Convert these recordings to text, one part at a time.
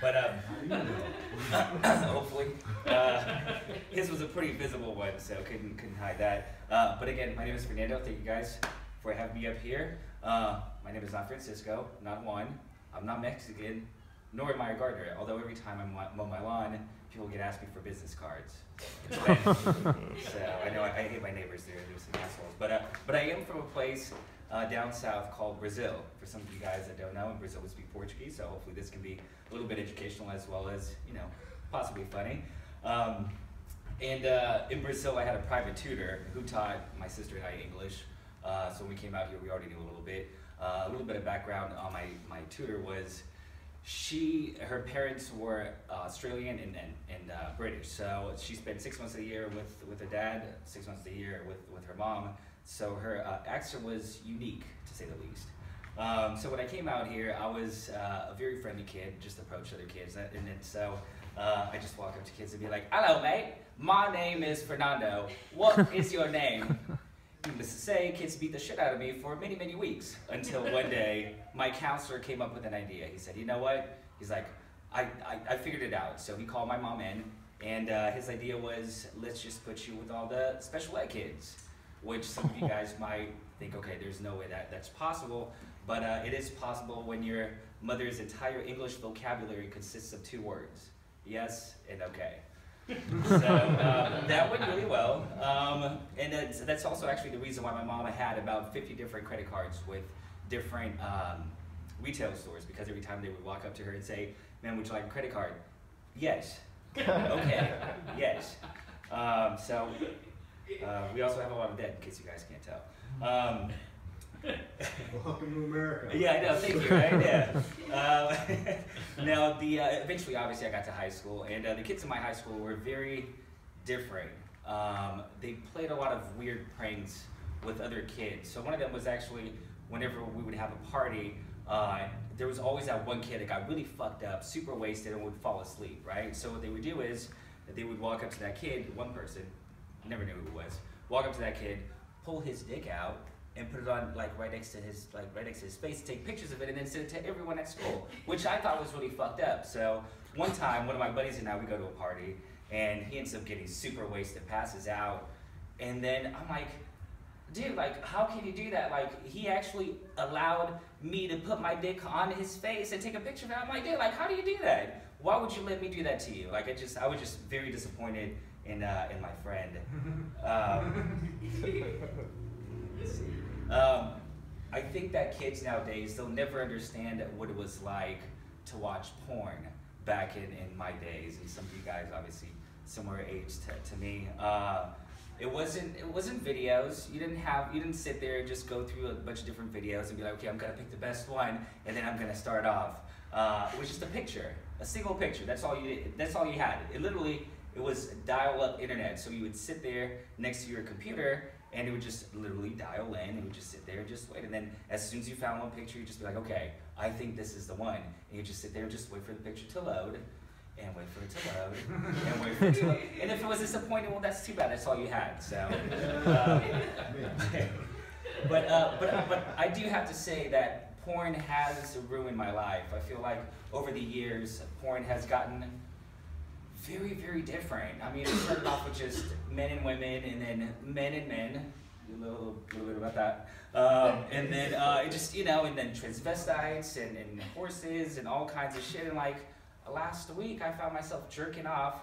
But um, hopefully, uh, his was a pretty visible one, so couldn't couldn't hide that. Uh, but again, my name is Fernando. Thank you guys for having me up here. Uh, my name is not Francisco, not Juan. I'm not Mexican, nor am I a gardener. Although every time I'm mow my lawn, people get asked me for business cards. so I know I, I, hate my neighbors there. They're some assholes. But uh, but I am from a place uh, down south called Brazil. For some of you guys that don't know, in Brazil we speak Portuguese, so hopefully this can be a little bit educational as well as you know possibly funny. Um, and uh, in Brazil, I had a private tutor who taught my sister and I English. Uh, so when we came out here, we already knew a little bit. Uh, a little bit of background on my, my tutor was she, her parents were Australian and, and, and uh, British. So she spent six months of the year with, with her dad, six months of the year with, with her mom. So her uh, accent was unique, to say the least. Um, so when I came out here, I was uh, a very friendly kid, just approached other kids. And then so uh, I just walk up to kids and be like, hello, mate. My name is Fernando. What is your name? Needless to say, kids beat the shit out of me for many, many weeks until one day my counselor came up with an idea. He said, you know what? He's like, I, I, I figured it out. So he called my mom in, and uh, his idea was, let's just put you with all the special ed kids, which some of you guys might think, okay, there's no way that that's possible, but uh, it is possible when your mother's entire English vocabulary consists of two words, yes and okay so uh, that went really well. Um, and that's, that's, also actually the reason why my mom had about 50 different credit cards with different um, retail stores because every time they would walk up to her and say, man, would you like a credit card? Yes. okay. yes. Um, so uh, we also have a lot of debt in case you guys can't tell. Um, Welcome to America. Yeah, I know. Thank you. Right? Yeah. Uh, now, the uh, eventually, obviously, I got to high school, and uh, the kids in my high school were very different. Um, they played a lot of weird pranks with other kids. So one of them was actually whenever we would have a party, uh, there was always that one kid that got really fucked up, super wasted, and would fall asleep. Right. So what they would do is they would walk up to that kid, one person, never knew who it was, walk up to that kid, pull his dick out and put it on like right next to his like right next to his face, take pictures of it, and then send it to everyone at school, which I thought was really fucked up. So one time, one of my buddies and I we go to a party, and he ends up getting super wasted, passes out, and then I'm like, dude, like how can you do that? Like he actually allowed me to put my dick on his face and take a picture of it. I'm like, dude, like how do you do that? Why would you let me do that to you? Like I just I was just very disappointed in uh, in my friend. Um, um, I think that kids nowadays, they'll never understand what it was like to watch porn back in, in my days. And some of you guys, obviously, similar age to, to me. Uh, it wasn't it wasn't videos. You didn't have you didn't sit there and just go through a bunch of different videos and be like, okay, I'm gonna pick the best one and then I'm gonna start off. Uh, it was just a picture, a single picture. That's all you did. That's all you had. It literally it was dial-up internet. So you would sit there next to your computer and it would just literally dial in and would just sit there and just wait. And then as soon as you found one picture, you'd just be like, okay, I think this is the one. And you just sit there and just wait for the picture to load and wait for it to load and wait for it to load. And if it was disappointing, well, that's too bad. That's all you had. So, uh, but, uh, but, but I do have to say that porn has ruined my life. I feel like over the years, porn has gotten very, very different. I mean, it started off with just men and women, and then men and men. A little, little bit about that. Um, and then uh, it just, you know, and then transvestites and, and horses and all kinds of shit. And like last week, I found myself jerking off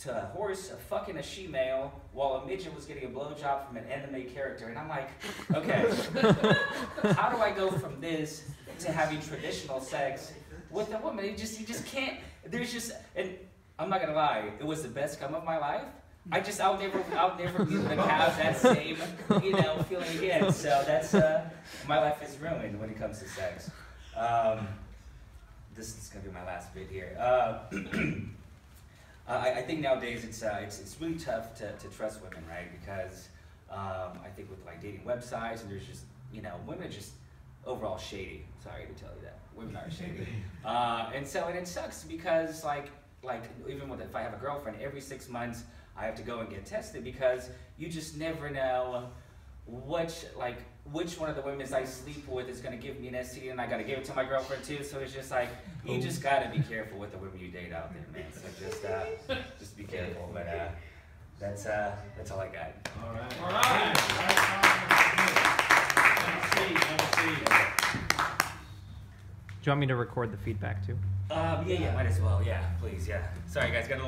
to a horse, a fucking a she-male, while a midget was getting a blowjob from an anime character. And I'm like, okay, how do I go from this to having traditional sex with a woman? You just, you just can't. There's just, and I'm not gonna lie, it was the best come of my life. I just I'll never I'll never be able to have that same you know feeling again. So that's uh, my life is ruined when it comes to sex. Um, this is gonna be my last bit here. Uh, I, I, think nowadays it's, uh, it's it's really tough to, to trust women, right? Because um, I think with like dating websites and there's just you know women are just overall shady. Sorry to tell you that women are shady. Uh, and so and it sucks because like like even with if I have a girlfriend, every six months I have to go and get tested because you just never know which like which one of the women I sleep with is gonna give me an STD, and I gotta give it to my girlfriend too. So it's just like you just gotta be careful with the women you date out there, man. So just uh, just be careful. But uh, that's uh, that's all I got. All right. All right. Have a seat, have a seat. Do you want me to record the feedback too? Um, yeah, yeah, might as well. Yeah, please, yeah. Sorry, guys, got a little.